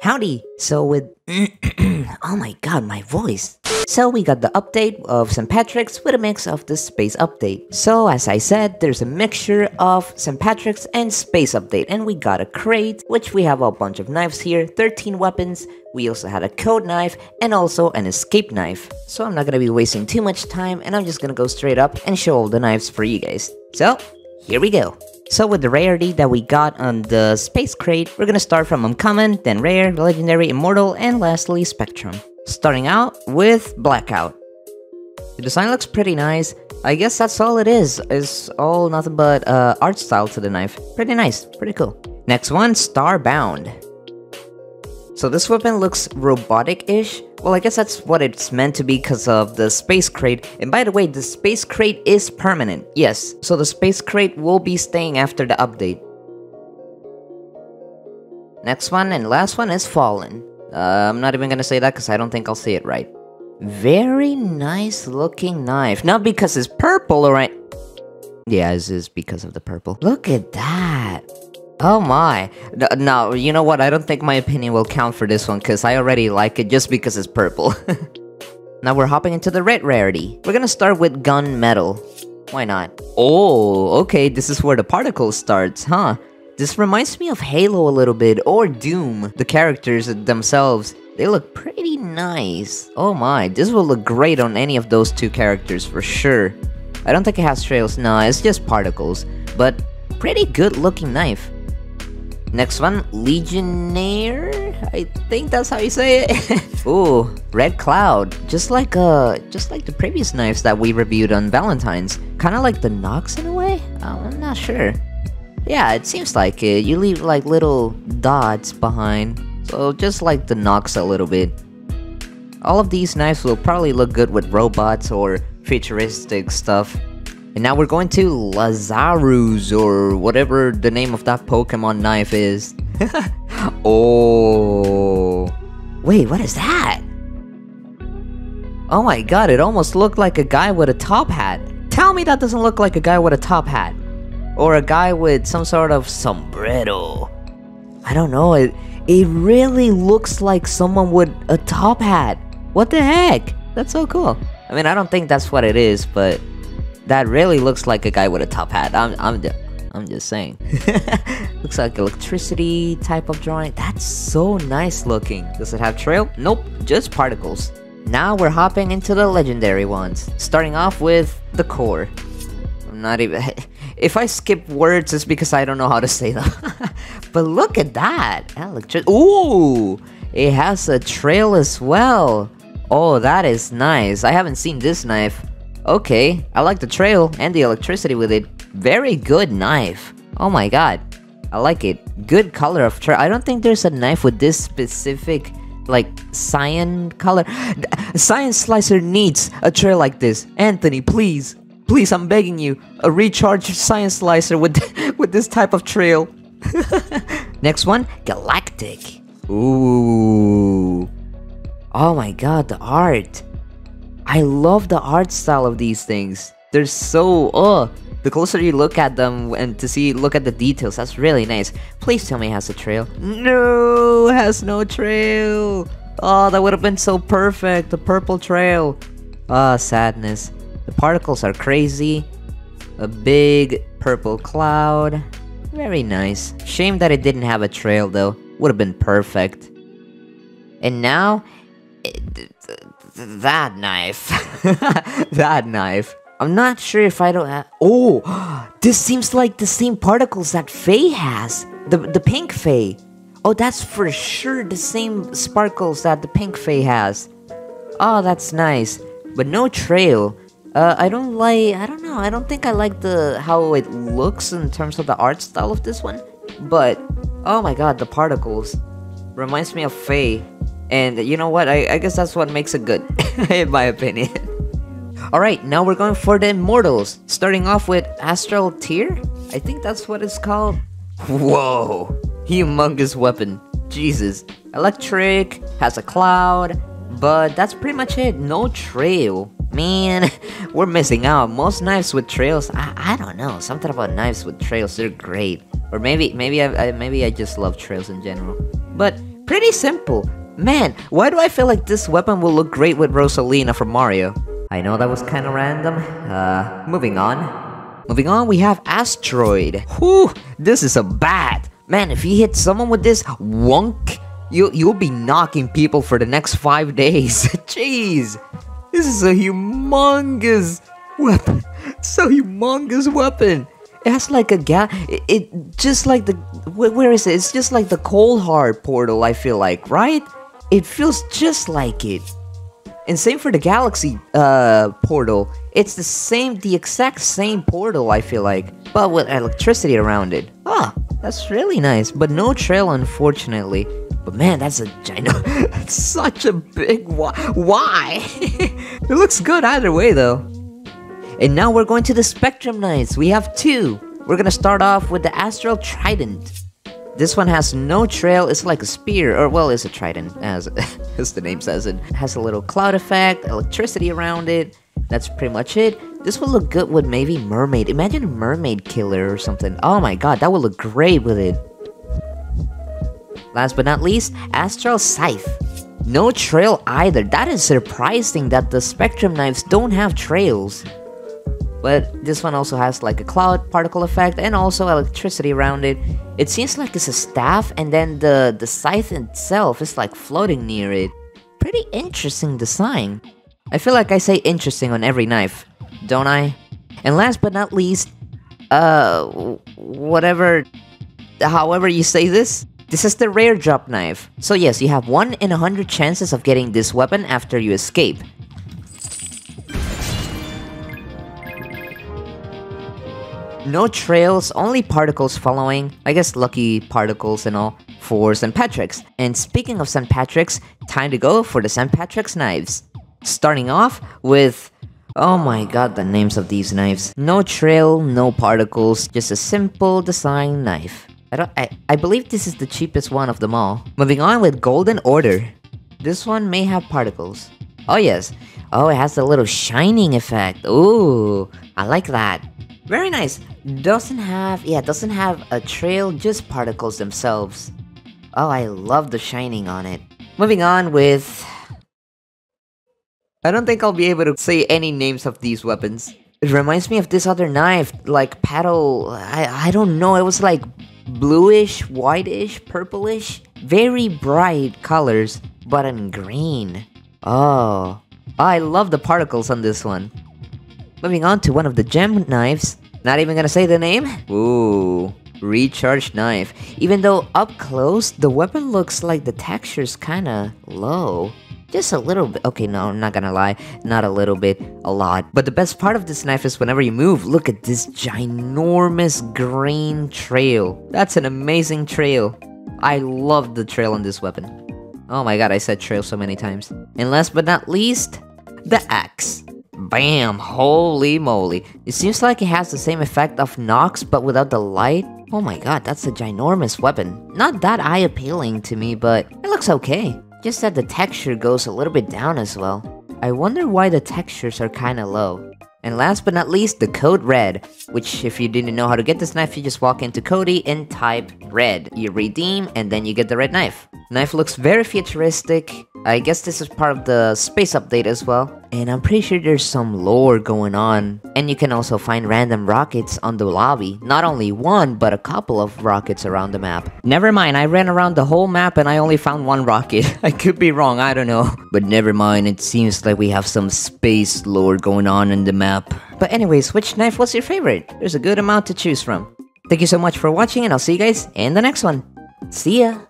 Howdy! So with... oh my god, my voice! So we got the update of St. Patrick's with a mix of the Space Update. So as I said, there's a mixture of St. Patrick's and Space Update and we got a crate, which we have a bunch of knives here, 13 weapons, we also had a code knife and also an escape knife. So I'm not gonna be wasting too much time and I'm just gonna go straight up and show all the knives for you guys. So, here we go. So with the rarity that we got on the space crate, we're gonna start from uncommon, then rare, legendary, immortal, and lastly spectrum. Starting out with blackout. The design looks pretty nice. I guess that's all it is. It's all nothing but uh, art style to the knife. Pretty nice, pretty cool. Next one, Starbound. So this weapon looks robotic-ish. Well, I guess that's what it's meant to be because of the space crate. And by the way, the space crate is permanent. Yes, so the space crate will be staying after the update. Next one and last one is Fallen. Uh, I'm not even gonna say that because I don't think I'll say it right. Very nice looking knife. Not because it's purple, alright? Yeah, it is is because of the purple. Look at that. Oh my. No, you know what? I don't think my opinion will count for this one because I already like it just because it's purple. now we're hopping into the red rarity. We're gonna start with gunmetal. Why not? Oh, okay, this is where the particle starts, huh? This reminds me of Halo a little bit, or Doom. The characters themselves, they look pretty nice. Oh my, this will look great on any of those two characters for sure. I don't think it has trails, no, it's just particles. But pretty good looking knife. Next one, Legionnaire? I think that's how you say it. Ooh, Red Cloud. Just like uh just like the previous knives that we reviewed on Valentine's. Kinda like the Nox in a way? I'm not sure. Yeah, it seems like it. You leave like little dots behind. So just like the Nox a little bit. All of these knives will probably look good with robots or futuristic stuff. And now we're going to Lazarus, or whatever the name of that Pokemon knife is. oh. Wait, what is that? Oh my god, it almost looked like a guy with a top hat. Tell me that doesn't look like a guy with a top hat. Or a guy with some sort of sombrero. I don't know, it, it really looks like someone with a top hat. What the heck? That's so cool. I mean, I don't think that's what it is, but that really looks like a guy with a top hat. I'm, I'm, I'm just saying. looks like electricity type of drawing. That's so nice looking. Does it have trail? Nope, just particles. Now we're hopping into the legendary ones. Starting off with the core. I'm not even... If I skip words, it's because I don't know how to say them. but look at that. Electric... Ooh! It has a trail as well. Oh, that is nice. I haven't seen this knife. Okay, I like the trail and the electricity with it. Very good knife. Oh my god. I like it. Good color of trail. I don't think there's a knife with this specific, like, cyan color. Cyan Slicer needs a trail like this. Anthony, please. Please, I'm begging you. A recharge Cyan Slicer with, with this type of trail. Next one, Galactic. Ooh. Oh my god, the art. I love the art style of these things. They're so, oh, the closer you look at them and to see, look at the details, that's really nice. Please tell me it has a trail. No, has no trail. Oh, that would have been so perfect, the purple trail. Ah, oh, sadness. The particles are crazy. A big purple cloud. Very nice. Shame that it didn't have a trail though. Would have been perfect. And now, that knife. that knife. I'm not sure if I don't have... Oh! This seems like the same particles that Faye has. The, the pink Faye. Oh, that's for sure the same sparkles that the pink Faye has. Oh, that's nice. But no trail. Uh, I don't like... I don't know. I don't think I like the how it looks in terms of the art style of this one. But, oh my god, the particles. Reminds me of Faye. And you know what? I, I guess that's what makes it good, in my opinion. Alright, now we're going for the Immortals. Starting off with Astral Tear? I think that's what it's called. Whoa! Humongous weapon. Jesus. Electric, has a cloud, but that's pretty much it. No trail. Man, we're missing out. Most knives with trails, I, I don't know. Something about knives with trails, they're great. Or maybe maybe I, I maybe I just love trails in general. But Pretty simple. Man, why do I feel like this weapon will look great with Rosalina from Mario? I know that was kind of random. Uh, moving on. Moving on, we have Asteroid. Whew, this is a bat. Man, if you hit someone with this wonk, you, you'll be knocking people for the next five days. Jeez, this is a humongous weapon. So humongous weapon. It has like a gap. It, it, just like the where is it? It's just like the cold hard portal. I feel like right. It feels just like it. And same for the galaxy uh portal. It's the same, the exact same portal. I feel like, but with electricity around it. Ah, that's really nice. But no trail, unfortunately. But man, that's a gino. that's such a big why. Why? it looks good either way, though. And now we're going to the Spectrum Knights. We have two. We're gonna start off with the Astral Trident. This one has no trail, it's like a spear, or well, it's a trident, as, as the name says it. Has a little cloud effect, electricity around it. That's pretty much it. This would look good with maybe Mermaid. Imagine a Mermaid Killer or something. Oh my god, that would look great with it. Last but not least, Astral Scythe. No trail either. That is surprising that the Spectrum Knives don't have trails. But this one also has like a cloud particle effect and also electricity around it. It seems like it's a staff and then the, the scythe itself is like floating near it. Pretty interesting design. I feel like I say interesting on every knife, don't I? And last but not least, uh, whatever, however you say this, this is the rare drop knife. So yes, you have 1 in a 100 chances of getting this weapon after you escape. No trails, only particles following. I guess lucky particles and all for St. Patrick's. And speaking of St. Patrick's, time to go for the St. Patrick's knives. Starting off with Oh my god, the names of these knives. No trail, no particles, just a simple design knife. I don't I, I believe this is the cheapest one of them all. Moving on with Golden Order. This one may have particles. Oh yes. Oh, it has a little shining effect. Ooh, I like that. Very nice. Doesn't have, yeah, doesn't have a trail, just particles themselves. Oh, I love the shining on it. Moving on with... I don't think I'll be able to say any names of these weapons. It reminds me of this other knife, like paddle, I, I don't know, it was like bluish, whitish, purplish, very bright colors, but in green. Oh, I love the particles on this one. Moving on to one of the gem knives. Not even gonna say the name? Ooh, recharge knife. Even though up close, the weapon looks like the texture's kinda low. Just a little bit. Okay, no, I'm not gonna lie. Not a little bit, a lot. But the best part of this knife is whenever you move, look at this ginormous green trail. That's an amazing trail. I love the trail on this weapon. Oh my god, I said trail so many times. And last but not least, the axe. Bam! Holy moly. It seems like it has the same effect of Nox, but without the light. Oh my god, that's a ginormous weapon. Not that eye appealing to me, but it looks okay. Just that the texture goes a little bit down as well. I wonder why the textures are kinda low. And last but not least, the code red, which if you didn't know how to get this knife, you just walk into Cody and type red. You redeem and then you get the red knife. Knife looks very futuristic. I guess this is part of the space update as well. And I'm pretty sure there's some lore going on. And you can also find random rockets on the lobby. Not only one, but a couple of rockets around the map. Never mind, I ran around the whole map and I only found one rocket. I could be wrong, I don't know. But never mind, it seems like we have some space lore going on in the map. But anyways, which knife was your favorite? There's a good amount to choose from. Thank you so much for watching and I'll see you guys in the next one. See ya!